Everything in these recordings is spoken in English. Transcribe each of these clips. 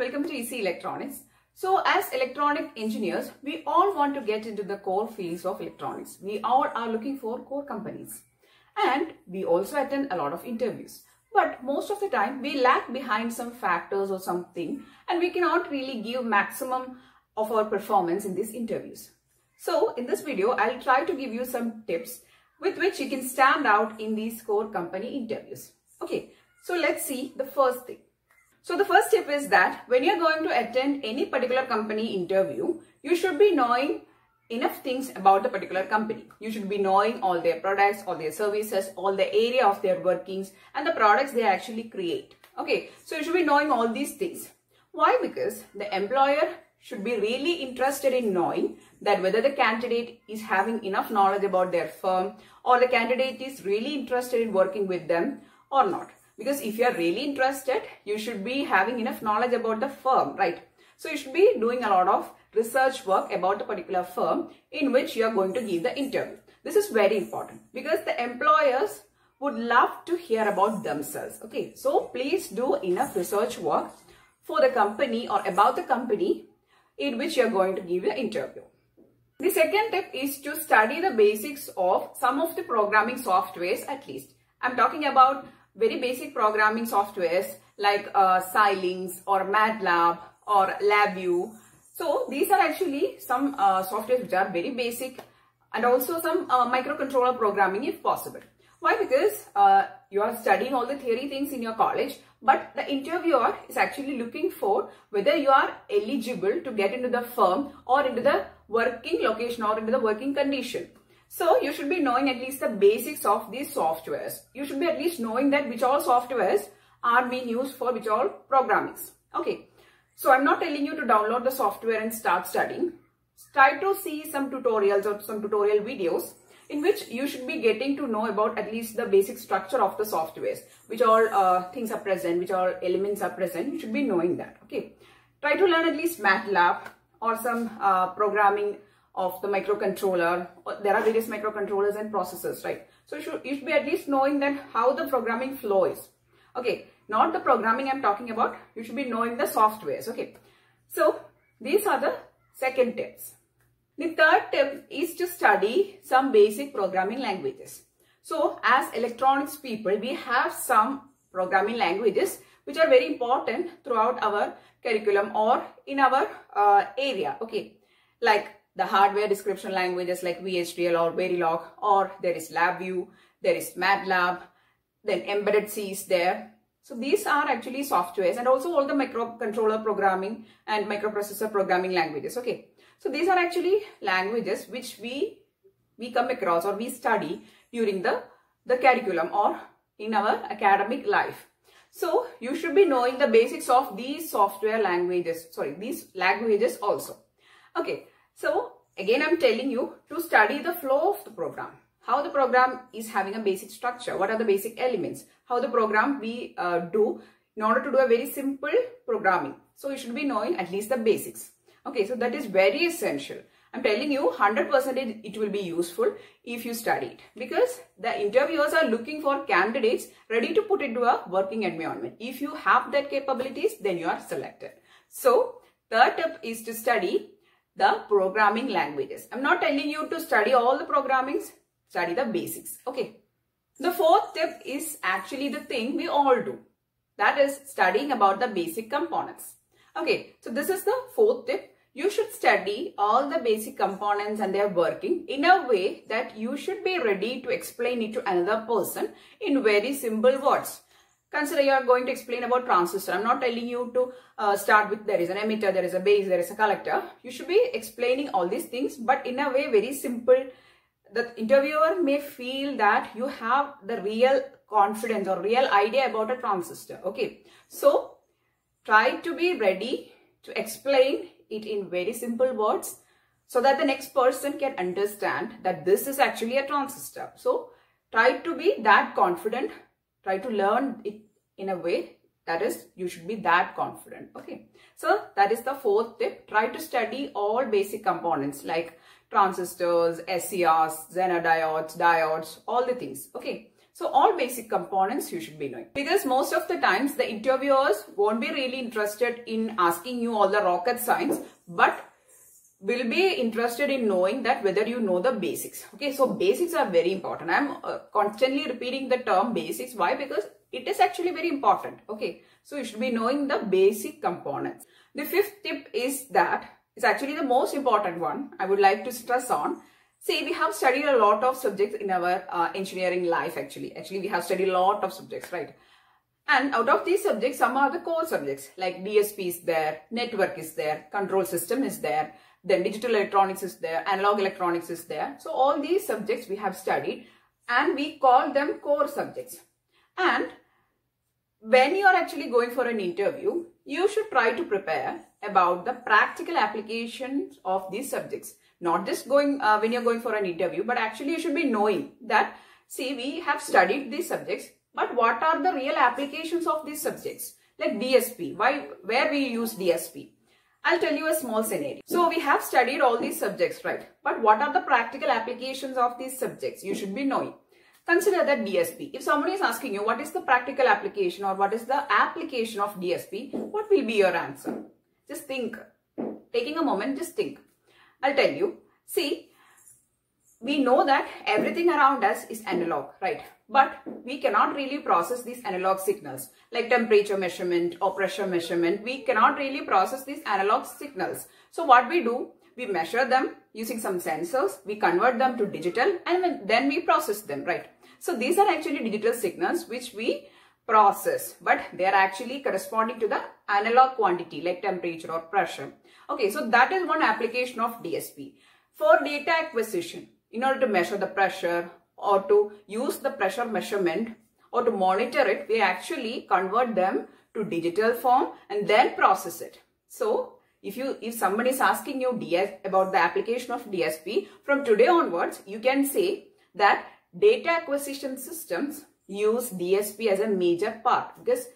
welcome to Easy Electronics. So as electronic engineers, we all want to get into the core fields of electronics. We all are looking for core companies. And we also attend a lot of interviews. But most of the time, we lag behind some factors or something and we cannot really give maximum of our performance in these interviews. So in this video, I'll try to give you some tips with which you can stand out in these core company interviews. Okay, so let's see the first thing. So the first tip is that when you're going to attend any particular company interview, you should be knowing enough things about the particular company. You should be knowing all their products, all their services, all the area of their workings and the products they actually create. Okay, so you should be knowing all these things. Why? Because the employer should be really interested in knowing that whether the candidate is having enough knowledge about their firm or the candidate is really interested in working with them or not. Because if you are really interested, you should be having enough knowledge about the firm, right? So you should be doing a lot of research work about the particular firm in which you are going to give the interview. This is very important because the employers would love to hear about themselves. Okay, so please do enough research work for the company or about the company in which you are going to give the interview. The second tip is to study the basics of some of the programming softwares at least. I'm talking about very basic programming softwares like uh, or MATLAB or LabVIEW. So these are actually some uh, softwares which are very basic and also some uh, microcontroller programming if possible. Why? Because uh, you are studying all the theory things in your college, but the interviewer is actually looking for whether you are eligible to get into the firm or into the working location or into the working condition. So you should be knowing at least the basics of these softwares. You should be at least knowing that which all softwares are being used for which all programmings. Okay. So I'm not telling you to download the software and start studying. Try to see some tutorials or some tutorial videos in which you should be getting to know about at least the basic structure of the softwares, which all uh, things are present, which all elements are present. You should be knowing that. Okay. Try to learn at least MATLAB or some uh, programming of the microcontroller. There are various microcontrollers and processors, right? So you should, you should be at least knowing that how the programming flow is. Okay, not the programming I'm talking about. You should be knowing the softwares, okay? So these are the second tips. The third tip is to study some basic programming languages. So as electronics people, we have some programming languages which are very important throughout our curriculum or in our uh, area, okay? Like the hardware description languages like VHDL or Verilog or there is LabVIEW, there is MATLAB, then embedded C is there. So these are actually softwares and also all the microcontroller programming and microprocessor programming languages. Okay. So these are actually languages which we, we come across or we study during the, the curriculum or in our academic life. So you should be knowing the basics of these software languages, sorry, these languages also. Okay. So again, I'm telling you to study the flow of the program. How the program is having a basic structure. What are the basic elements? How the program we uh, do in order to do a very simple programming. So you should be knowing at least the basics. Okay, so that is very essential. I'm telling you 100% it will be useful if you study it because the interviewers are looking for candidates ready to put into a working environment. If you have that capabilities, then you are selected. So, third tip is to study the programming languages. I'm not telling you to study all the programmings, study the basics. Okay. The fourth tip is actually the thing we all do. That is studying about the basic components. Okay. So this is the fourth tip. You should study all the basic components and their working in a way that you should be ready to explain it to another person in very simple words. Consider you are going to explain about transistor. I'm not telling you to uh, start with there is an emitter, there is a base, there is a collector. You should be explaining all these things but in a way very simple. The interviewer may feel that you have the real confidence or real idea about a transistor. Okay. So try to be ready to explain it in very simple words so that the next person can understand that this is actually a transistor. So try to be that confident try to learn it in a way that is you should be that confident okay? So that is the fourth tip. Try to study all basic components like transistors SCRs Zener diodes diodes all the things okay? So all basic components you should be knowing. Because most of the times the interviewers won't be really interested in asking you all the rocket science, but will be interested in knowing that whether you know the basics. Okay, so basics are very important. I'm uh, constantly repeating the term basics. Why? Because it is actually very important. Okay, so you should be knowing the basic components. The fifth tip is that it's actually the most important one I would like to stress on. See, we have studied a lot of subjects in our uh, engineering life actually. Actually, we have studied a lot of subjects, right? And out of these subjects, some are the core subjects like DSP is there, network is there, control system is there, then digital electronics is there, analog electronics is there. So all these subjects we have studied and we call them core subjects. And when you are actually going for an interview, you should try to prepare about the practical applications of these subjects. Not just going uh, when you're going for an interview, but actually you should be knowing that, see, we have studied these subjects, but what are the real applications of these subjects? Like DSP, why, where we use DSP? I'll tell you a small scenario. So we have studied all these subjects, right? But what are the practical applications of these subjects? You should be knowing. Consider that DSP. If somebody is asking you what is the practical application or what is the application of DSP, what will be your answer? Just think. Taking a moment, just think. I'll tell you. See, we know that everything around us is analog, right? But we cannot really process these analog signals like temperature measurement or pressure measurement. We cannot really process these analog signals. So what we do, we measure them using some sensors, we convert them to digital and then we process them, right? So these are actually digital signals which we process, but they are actually corresponding to the analog quantity like temperature or pressure. Okay, so that is one application of DSP. For data acquisition, in order to measure the pressure or to use the pressure measurement or to monitor it, we actually convert them to digital form and then process it. So, if you if somebody is asking you DS, about the application of DSP, from today onwards, you can say that data acquisition systems use DSP as a major part because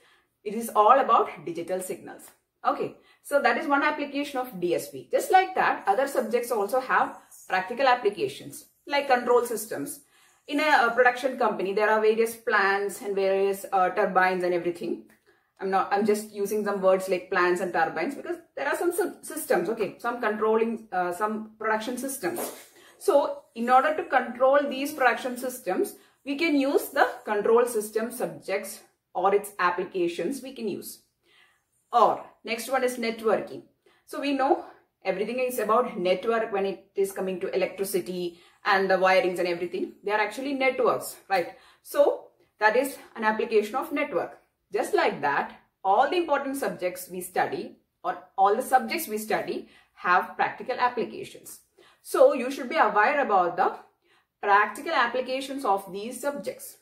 it is all about digital signals. Okay, so that is one application of DSP. Just like that, other subjects also have practical applications like control systems in a, a, production company, there are various plants and various uh, turbines and everything. I'm not, I'm just using some words like plants and turbines because there are some, systems, okay, some controlling, uh, some production systems. So in order to control these production systems, we can use the control system subjects or its applications we can use. Or next one is networking. So we know everything is about network when it is coming to electricity and the wirings and everything. They are actually networks, right? So that is an application of network. Just like that, all the important subjects we study or all the subjects we study have practical applications. So you should be aware about the practical applications of these subjects.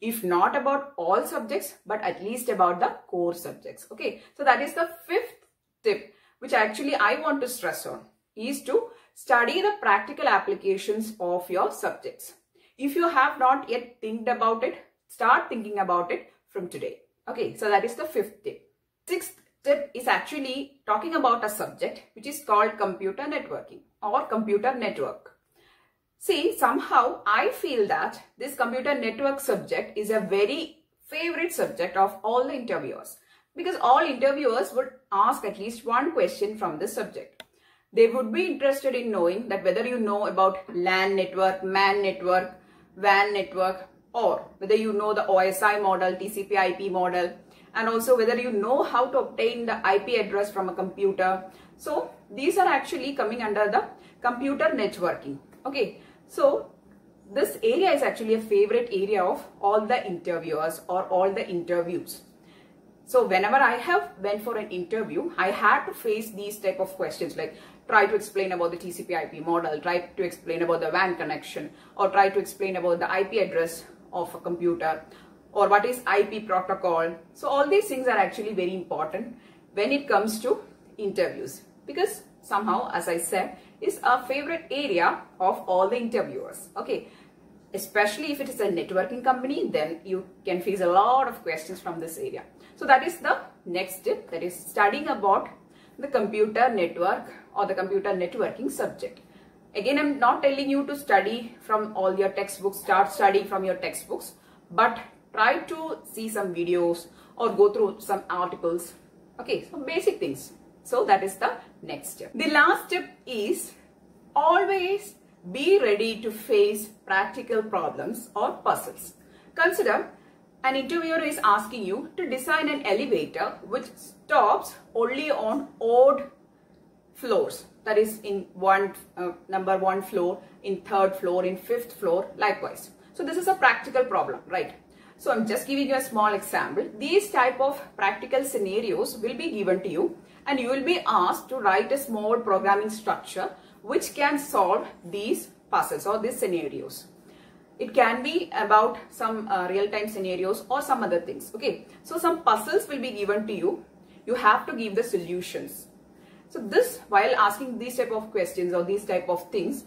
If not about all subjects, but at least about the core subjects. Okay, so that is the fifth tip, which actually I want to stress on, is to Study the practical applications of your subjects. If you have not yet think about it, start thinking about it from today. Okay, so that is the fifth tip. Sixth tip is actually talking about a subject which is called computer networking or computer network. See, somehow I feel that this computer network subject is a very favorite subject of all the interviewers because all interviewers would ask at least one question from this subject they would be interested in knowing that whether you know about LAN network, MAN network, WAN network, or whether you know the OSI model, TCP IP model, and also whether you know how to obtain the IP address from a computer. So these are actually coming under the computer networking. Okay, so this area is actually a favorite area of all the interviewers or all the interviews. So whenever I have went for an interview, I had to face these type of questions like try to explain about the TCP IP model, try to explain about the WAN connection, or try to explain about the IP address of a computer, or what is IP protocol. So all these things are actually very important when it comes to interviews because somehow, as I said, is a favorite area of all the interviewers. Okay, especially if it is a networking company, then you can face a lot of questions from this area. So that is the next step that is studying about the computer network or the computer networking subject. Again, I'm not telling you to study from all your textbooks, start studying from your textbooks, but try to see some videos or go through some articles. Okay, so basic things. So that is the next step. The last step is always be ready to face practical problems or puzzles. Consider an interviewer is asking you to design an elevator which stops only on odd floors. That is in one uh, number one floor in third floor in fifth floor likewise. So this is a practical problem right? So i'm just giving you a small example. These type of practical scenarios will be given to you and you will be asked to write a small programming structure which can solve these puzzles or these scenarios it can be about some uh, real-time scenarios or some other things okay? So some puzzles will be given to you. You have to give the solutions. So this while asking these type of questions or these type of things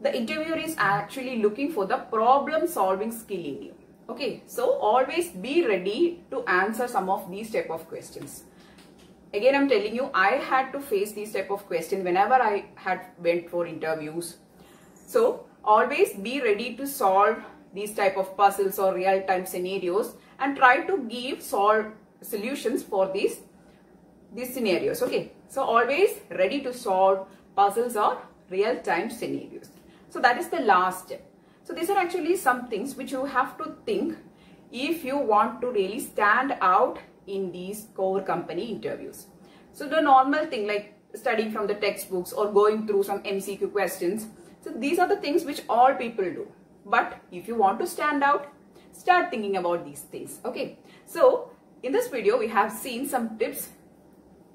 the interviewer is actually looking for the problem solving skill in you okay? So always be ready to answer some of these type of questions. Again i'm telling you i had to face these type of questions whenever i had went for interviews. So always be ready to solve these type of puzzles or real-time scenarios and try to give solve solutions for these these scenarios okay? So always ready to solve puzzles or real-time scenarios. So that is the last step. So these are actually some things which you have to think if you want to really stand out in these core company interviews. So the normal thing like studying from the textbooks or going through some mcq questions so these are the things which all people do. But if you want to stand out, start thinking about these things. Okay. So in this video, we have seen some tips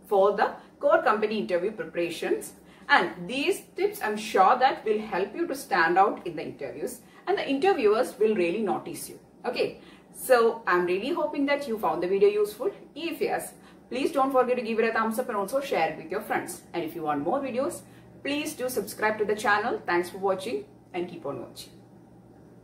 for the core company interview preparations. And these tips, I'm sure that will help you to stand out in the interviews and the interviewers will really notice you. Okay. So I'm really hoping that you found the video useful. If yes, please don't forget to give it a thumbs up and also share it with your friends. And if you want more videos, Please do subscribe to the channel. Thanks for watching and keep on watching.